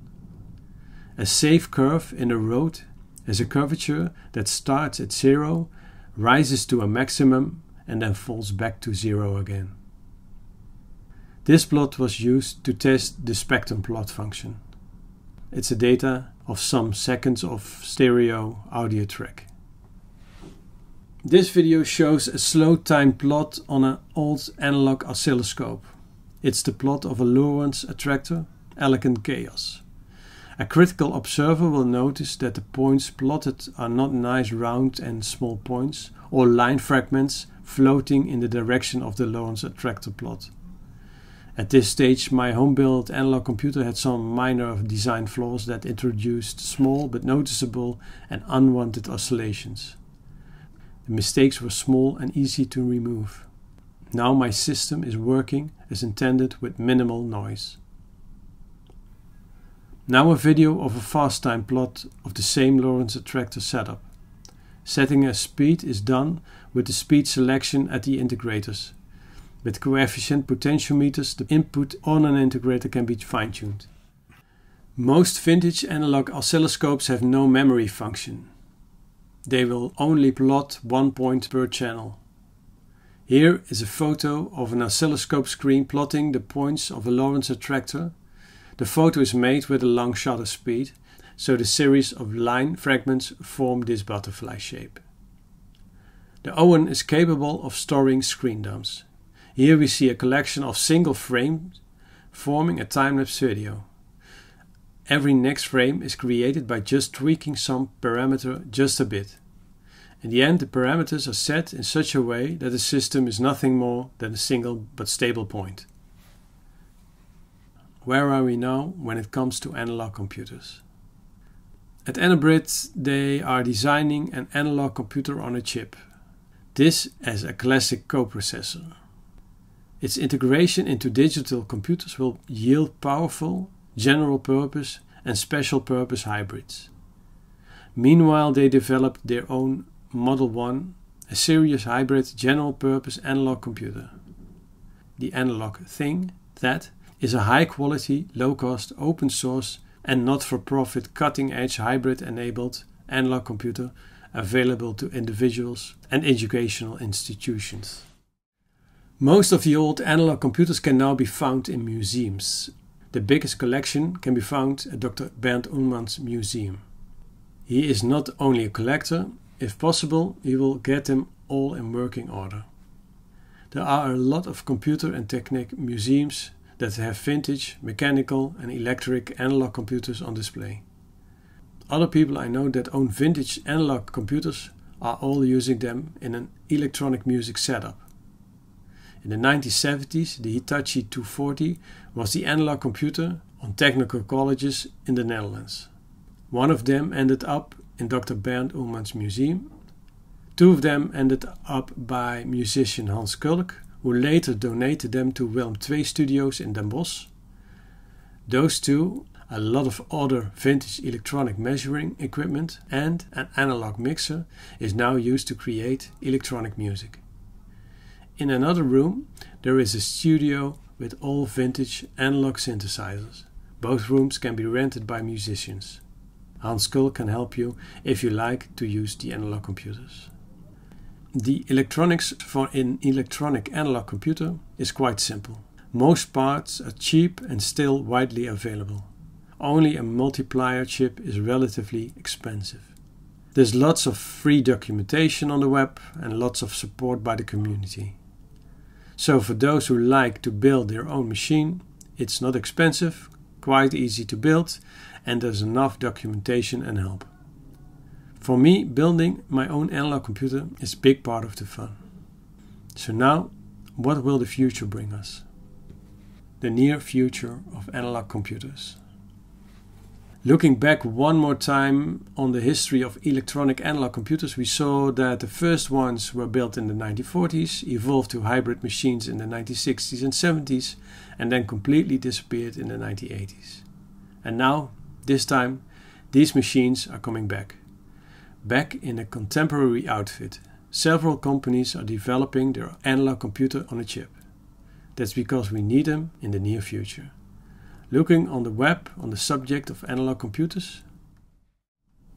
A safe curve in a road is a curvature that starts at zero, rises to a maximum, and then falls back to zero again. This plot was used to test the spectrum plot function. It's a data of some seconds of stereo audio track. This video shows a slow time plot on an old analog oscilloscope. It's the plot of a Lorenz attractor, Elegant Chaos. A critical observer will notice that the points plotted are not nice round and small points or line fragments floating in the direction of the Lorenz attractor plot. At this stage, my home-built analog computer had some minor design flaws that introduced small but noticeable and unwanted oscillations. The mistakes were small and easy to remove. Now my system is working as intended with minimal noise. Now a video of a fast time plot of the same Lorenz attractor setup. Setting a speed is done with the speed selection at the integrators. With coefficient potentiometers, the input on an integrator can be fine-tuned. Most vintage analog oscilloscopes have no memory function they will only plot one point per channel. Here is a photo of an oscilloscope screen plotting the points of a Lorenz attractor. The photo is made with a long shutter speed, so the series of line fragments form this butterfly shape. The OWON is capable of storing screen dumps. Here we see a collection of single frames forming a time-lapse video. Every next frame is created by just tweaking some parameter just a bit. In the end, the parameters are set in such a way that the system is nothing more than a single but stable point. Where are we now when it comes to analog computers? At Anabrid, they are designing an analog computer on a chip. This as a classic coprocessor. Its integration into digital computers will yield powerful general purpose, and special purpose hybrids. Meanwhile, they developed their own Model 1, a serious hybrid general purpose analog computer. The analog thing, THAT, is a high quality, low cost, open source, and not for profit cutting edge hybrid enabled analog computer available to individuals and educational institutions. Most of the old analog computers can now be found in museums, the biggest collection can be found at Dr. Bernd Ulmann's museum. He is not only a collector, if possible, he will get them all in working order. There are a lot of computer and technique museums that have vintage, mechanical, and electric analog computers on display. Other people I know that own vintage analog computers are all using them in an electronic music setup. In the 1970s, the Hitachi 240 was the analog computer on technical colleges in the Netherlands. One of them ended up in Dr. Bernd Ulmann's museum. Two of them ended up by musician Hans Kulk, who later donated them to Willem II Studios in Den Bosch. Those two, a lot of other vintage electronic measuring equipment, and an analog mixer is now used to create electronic music. In another room, there is a studio with all vintage analog synthesizers. Both rooms can be rented by musicians. Hans Kulk can help you if you like to use the analog computers. The electronics for an electronic analog computer is quite simple. Most parts are cheap and still widely available. Only a multiplier chip is relatively expensive. There's lots of free documentation on the web and lots of support by the community. So, for those who like to build their own machine, it's not expensive, quite easy to build, and there's enough documentation and help. For me, building my own analog computer is a big part of the fun. So, now, what will the future bring us? The near future of analog computers. Looking back one more time on the history of electronic analog computers, we saw that the first ones were built in the 1940s, evolved to hybrid machines in the 1960s and 70s, and then completely disappeared in the 1980s. And now, this time, these machines are coming back. Back in a contemporary outfit. Several companies are developing their analog computer on a chip. That's because we need them in the near future looking on the web on the subject of analog computers?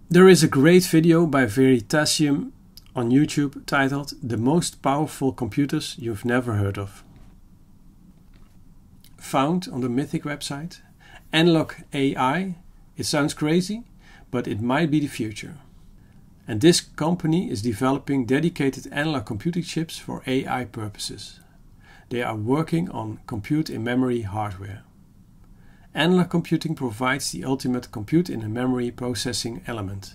There is a great video by Veritasium on YouTube titled The Most Powerful Computers You've Never Heard of. Found on the Mythic website. Analog AI, it sounds crazy, but it might be the future. And this company is developing dedicated analog computing chips for AI purposes. They are working on compute in memory hardware. Analog computing provides the ultimate compute in a memory processing element.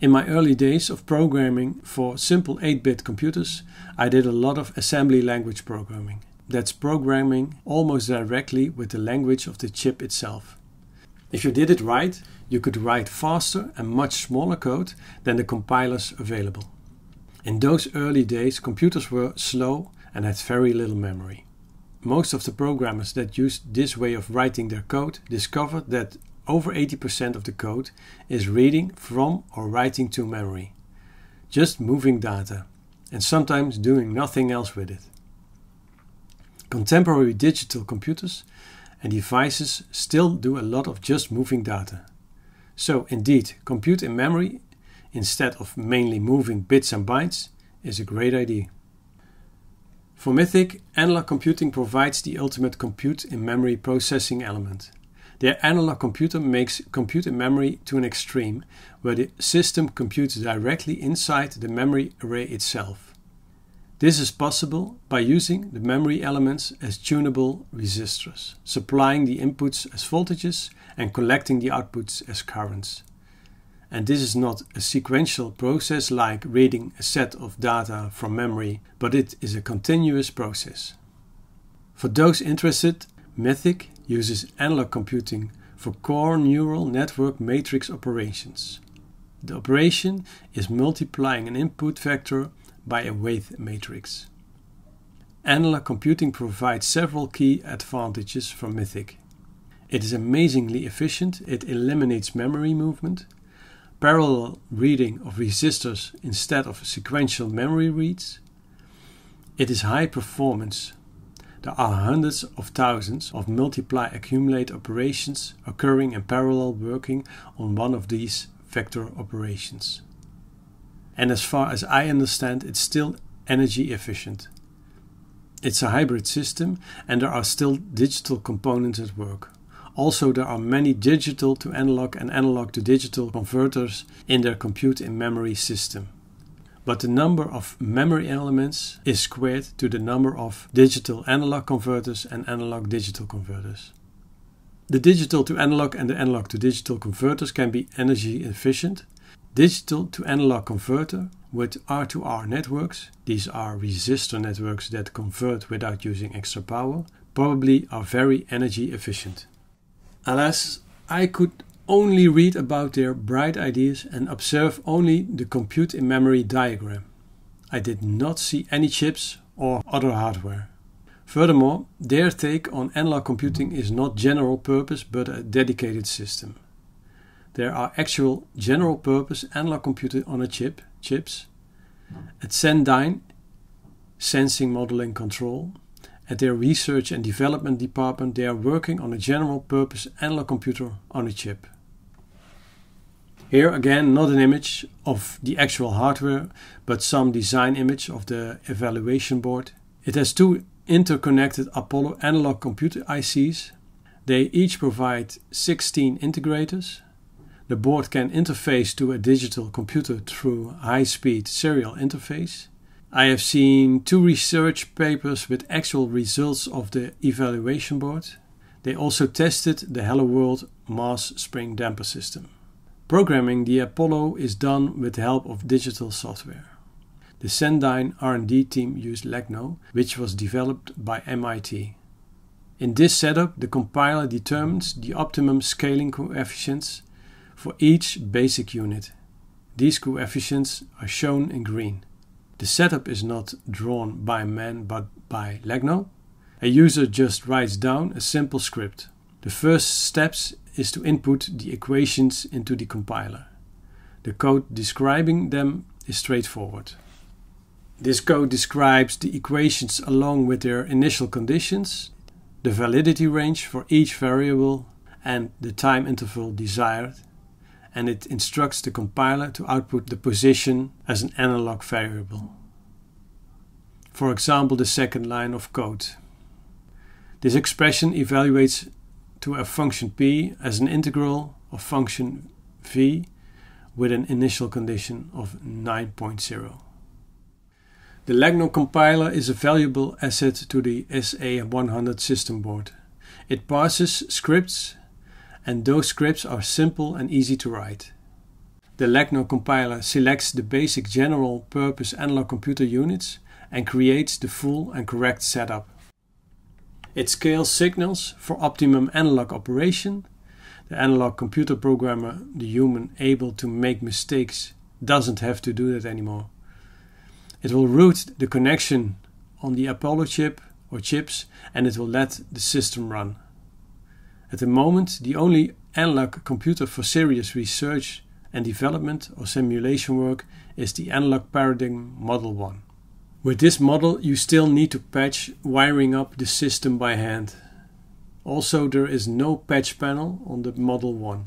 In my early days of programming for simple 8 bit computers, I did a lot of assembly language programming. That's programming almost directly with the language of the chip itself. If you did it right, you could write faster and much smaller code than the compilers available. In those early days, computers were slow and had very little memory most of the programmers that used this way of writing their code discovered that over 80% of the code is reading from or writing to memory, just moving data, and sometimes doing nothing else with it. Contemporary digital computers and devices still do a lot of just moving data. So, indeed, compute in memory instead of mainly moving bits and bytes is a great idea. For Mythic, analog computing provides the ultimate compute in memory processing element. Their analog computer makes compute in memory to an extreme, where the system computes directly inside the memory array itself. This is possible by using the memory elements as tunable resistors, supplying the inputs as voltages and collecting the outputs as currents and this is not a sequential process like reading a set of data from memory, but it is a continuous process. For those interested, Mythic uses analog computing for core neural network matrix operations. The operation is multiplying an input vector by a weight matrix. Analog computing provides several key advantages for Mythic. It is amazingly efficient, it eliminates memory movement, parallel reading of resistors instead of sequential memory reads. It is high performance. There are hundreds of thousands of multiply accumulate operations occurring in parallel working on one of these vector operations. And as far as I understand, it's still energy efficient. It's a hybrid system and there are still digital components at work. Also, there are many digital to analog and analog to digital converters in their compute in memory system. But the number of memory elements is squared to the number of digital analog converters and analog digital converters. The digital to analog and the analog to digital converters can be energy efficient. Digital to analog converter with R2R networks, these are resistor networks that convert without using extra power, probably are very energy efficient. Alas, I could only read about their bright ideas and observe only the compute in memory diagram. I did not see any chips or other hardware. Furthermore, their take on analog computing is not general purpose but a dedicated system. There are actual general purpose analog computer on a chip chips at Sendyne Sensing Modeling Control at their research and development department, they are working on a general purpose analog computer on a chip. Here again, not an image of the actual hardware, but some design image of the evaluation board. It has two interconnected Apollo analog computer ICs. They each provide 16 integrators. The board can interface to a digital computer through high-speed serial interface. I have seen two research papers with actual results of the evaluation board. They also tested the Hello World mass spring damper system. Programming the Apollo is done with the help of digital software. The Sendyne R&D team used Legno, which was developed by MIT. In this setup, the compiler determines the optimum scaling coefficients for each basic unit. These coefficients are shown in green. The setup is not drawn by man but by Legno. A user just writes down a simple script. The first steps is to input the equations into the compiler. The code describing them is straightforward. This code describes the equations along with their initial conditions, the validity range for each variable, and the time interval desired, and it instructs the compiler to output the position as an analog variable. For example, the second line of code. This expression evaluates to a function p as an integral of function v with an initial condition of 9.0. The Legno compiler is a valuable asset to the SA100 system board. It parses scripts and those scripts are simple and easy to write. The Legno compiler selects the basic general purpose analog computer units and creates the full and correct setup. It scales signals for optimum analog operation. The analog computer programmer, the human able to make mistakes, doesn't have to do that anymore. It will route the connection on the Apollo chip or chips and it will let the system run. At the moment, the only analog computer for serious research and development or simulation work is the Analog Paradigm Model 1. With this model, you still need to patch wiring up the system by hand. Also, there is no patch panel on the Model 1.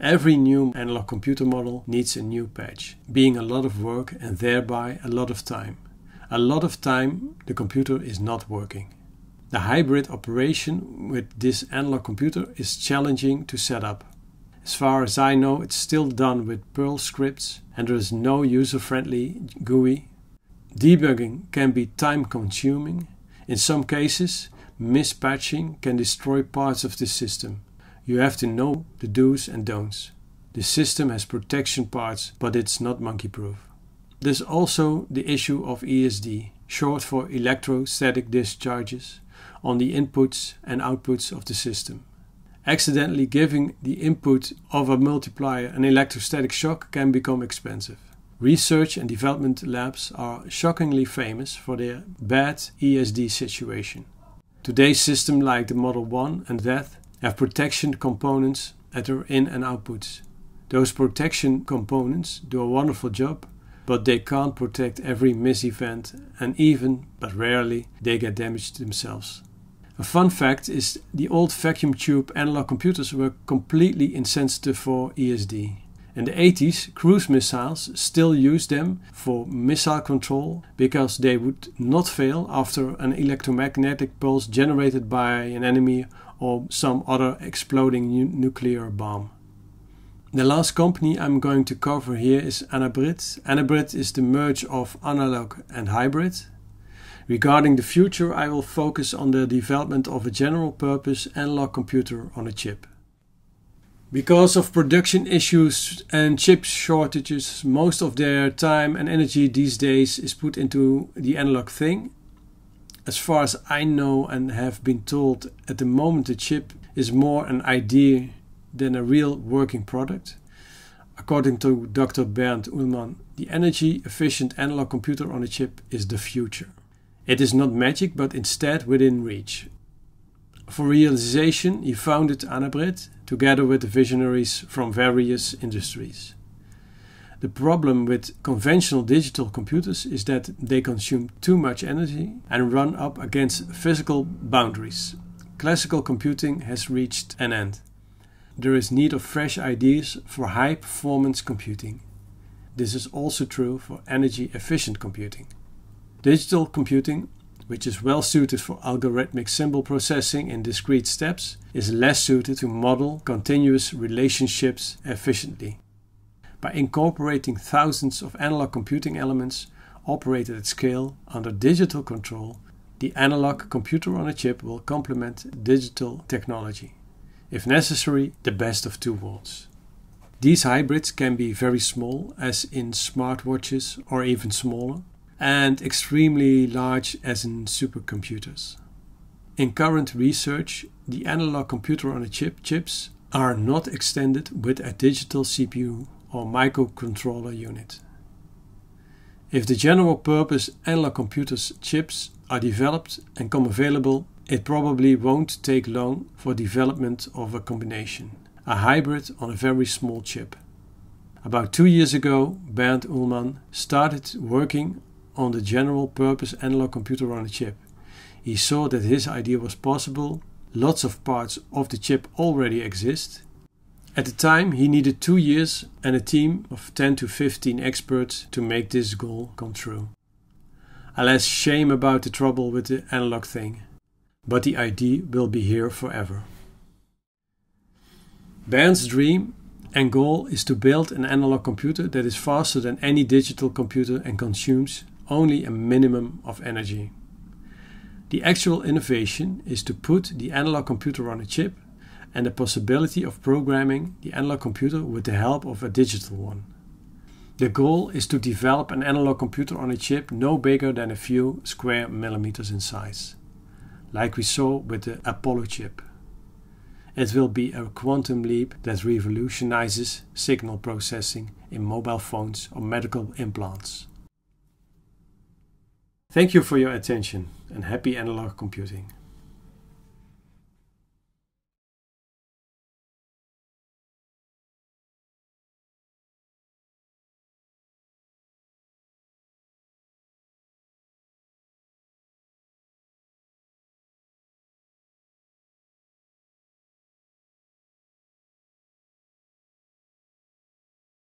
Every new analog computer model needs a new patch, being a lot of work and thereby a lot of time. A lot of time the computer is not working. The hybrid operation with this analog computer is challenging to set up. As far as I know, it's still done with Perl scripts and there is no user friendly GUI. Debugging can be time consuming. In some cases, mispatching can destroy parts of the system. You have to know the do's and don'ts. The system has protection parts, but it's not monkey proof. There's also the issue of ESD, short for electrostatic discharges, on the inputs and outputs of the system. Accidentally giving the input of a multiplier an electrostatic shock can become expensive. Research and development labs are shockingly famous for their bad ESD situation. Today's system like the Model 1 and VETH have protection components at their in and outputs. Those protection components do a wonderful job, but they can't protect every miss event, and even, but rarely, they get damaged themselves. A fun fact is the old vacuum tube analog computers were completely insensitive for ESD. In the 80s, cruise missiles still used them for missile control because they would not fail after an electromagnetic pulse generated by an enemy or some other exploding nu nuclear bomb. The last company I'm going to cover here is Anabrid. Anabrid is the merge of analog and hybrid. Regarding the future, I will focus on the development of a general purpose analog computer on a chip. Because of production issues and chip shortages, most of their time and energy these days is put into the analog thing as far as I know and have been told, at the moment the chip is more an idea than a real working product. According to Dr. Bernd Ulmann, the energy efficient analog computer on a chip is the future. It is not magic, but instead within reach. For realization, he founded Anabrid together with the visionaries from various industries. The problem with conventional digital computers is that they consume too much energy and run up against physical boundaries. Classical computing has reached an end. there is need of fresh ideas for high performance computing. This is also true for energy efficient computing. Digital computing, which is well suited for algorithmic symbol processing in discrete steps, is less suited to model continuous relationships efficiently. By incorporating thousands of analog computing elements operated at scale under digital control, the analog computer on a chip will complement digital technology. If necessary, the best of two worlds. These hybrids can be very small, as in smartwatches, or even smaller, and extremely large, as in supercomputers. In current research, the analog computer on a chip chips are not extended with a digital CPU or microcontroller unit. If the general purpose analog computers chips are developed and come available, it probably won't take long for development of a combination, a hybrid on a very small chip. About two years ago, Bernd Ulmann started working on the general purpose analog computer on a chip. He saw that his idea was possible, lots of parts of the chip already exist, at the time, he needed two years and a team of 10 to 15 experts to make this goal come true. Alas, shame about the trouble with the analog thing, but the idea will be here forever. Bernd's dream and goal is to build an analog computer that is faster than any digital computer and consumes only a minimum of energy. The actual innovation is to put the analog computer on a chip and the possibility of programming the analog computer with the help of a digital one. The goal is to develop an analog computer on a chip no bigger than a few square millimeters in size, like we saw with the Apollo chip. It will be a quantum leap that revolutionizes signal processing in mobile phones or medical implants. Thank you for your attention and happy analog computing.